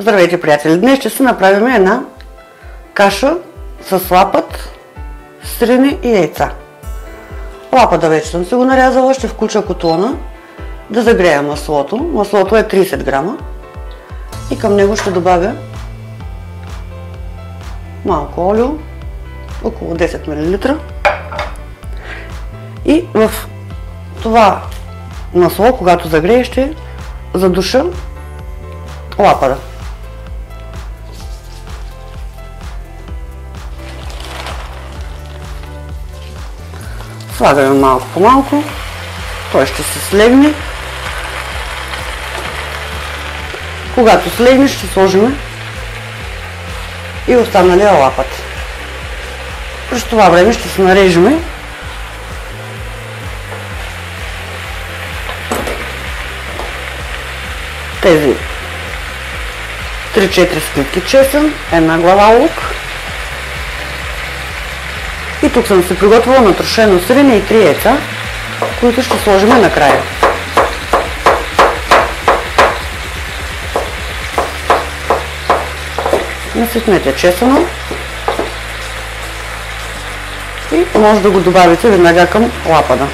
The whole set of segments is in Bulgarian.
Здравейте, приятели! Днес ще си направим една каша с лапът, сирене и яйца. Лапата вече съм си го нарязала, ще включа котлона да загрея маслото. Маслото е 30 грама и към него ще добавя малко олио, около 10 мл. И в това масло, когато загрее, ще задуша лапата. Слагаме малко по малко. Той ще се слегне. Когато слегне, ще сложим и останалия лапът. През това време ще се нарежеме тези 3-4 скидки чесън, една глава лук, и тук съм се приготвила натрошено сирене и три яйца, които ще сложим накрая. Наситнете чесъно и може да го добавите веднага към лапада.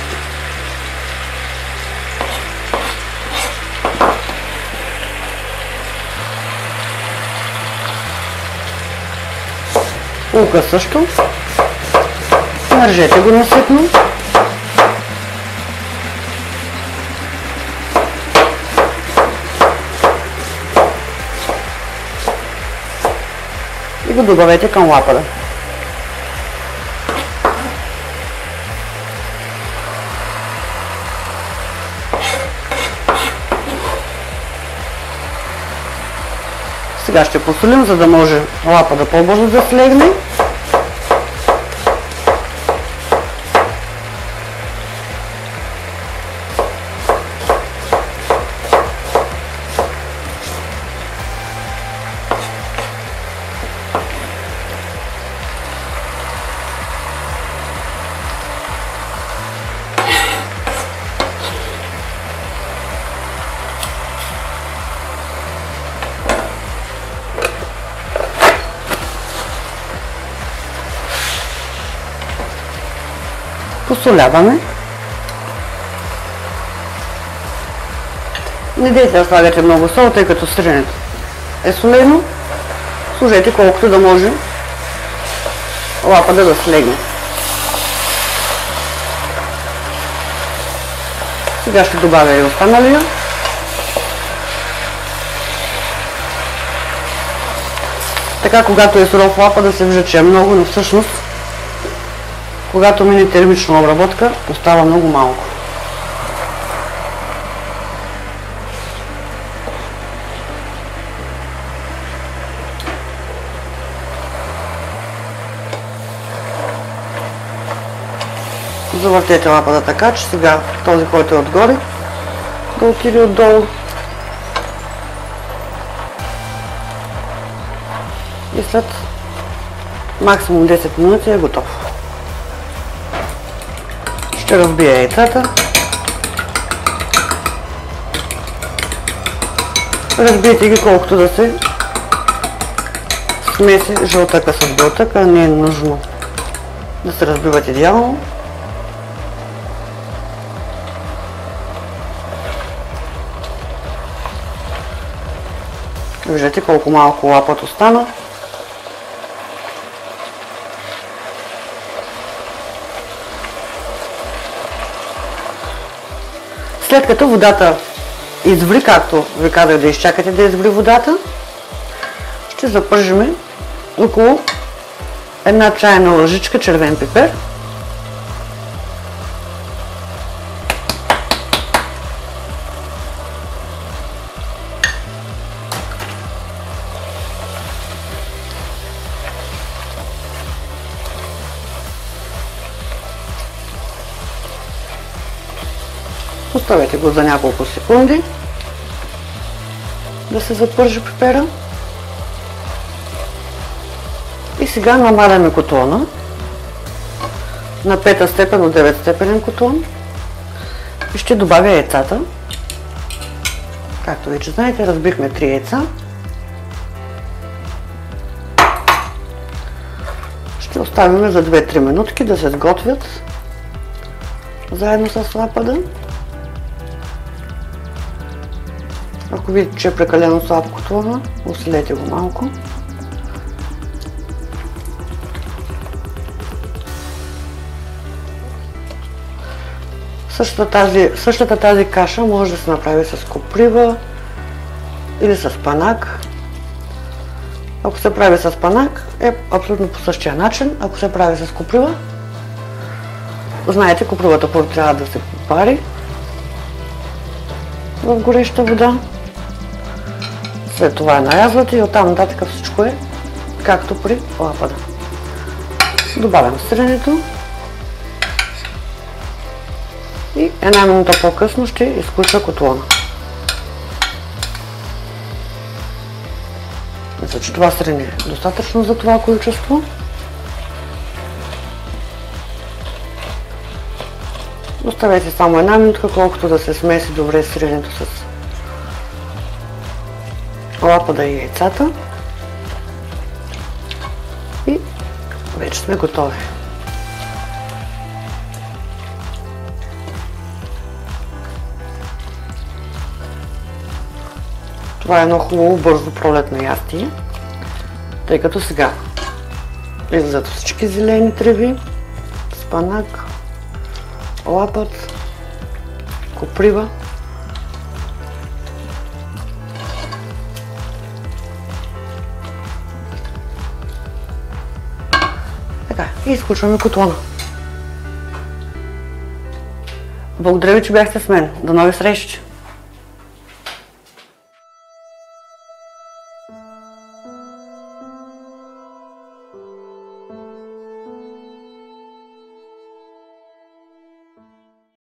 Лука също. Мържете го наситно. И го добавете към лапада. Сега ще посолим, за да може лапада по-бързо да слегне. Посоляваме. Не дейте да слагате много сол, тъй като сиренето е солено. Служете колкото да може лапата да слегне. Сега ще добавя и останалия. Така, когато е суров лапа да се вижда, че е много, но всъщност когато мине термична обработка, остава много малко. Завъртете лапата така, че сега този, който е отгоре, да отиде отдолу. И след максимум 10 минути е готов. Ще разбия яйцата. Разбийте ги колкото да се смеси жълтъка с бълтъка, не е нужно да се разбиват идеално. Виждате колко малко лапът остана. След като водата изври, както ви казах да изчакате да изври водата, ще запържиме около една чайна лъжичка червен пипер. Оставете го за няколко секунди да се запържи пипера. И сега намаляме котлона. на пета степен от 9 степенен котлон и ще добавя яйцата. Както вече знаете, разбихме 3 яйца. Ще оставим за 2-3 минутки да се сготвят заедно с лапада. Ако видите, че е прекалено слаб котлона, усилете го малко. Същата тази, същата тази каша може да се направи с коприва или с панак. Ако се прави с панак е абсолютно по същия начин. Ако се прави с коприва, знаете, копривата първо трябва да се попари в гореща вода. След това я нарязвате и оттам нататък всичко е както при лапада. Добавям сиренето. И една минута по-късно ще изключа котлона. Мисля, че това сирене е достатъчно за това количество. Оставете само една минутка, колкото да се смеси добре сиренето с лапада и яйцата. И вече сме готови. Това е едно хубаво бързо пролетно ястие, тъй като сега излизат всички зелени треви, спанак, лапът, коприва. И изключваме котлона. Благодаря ви, че бяхте с мен. До нови срещи!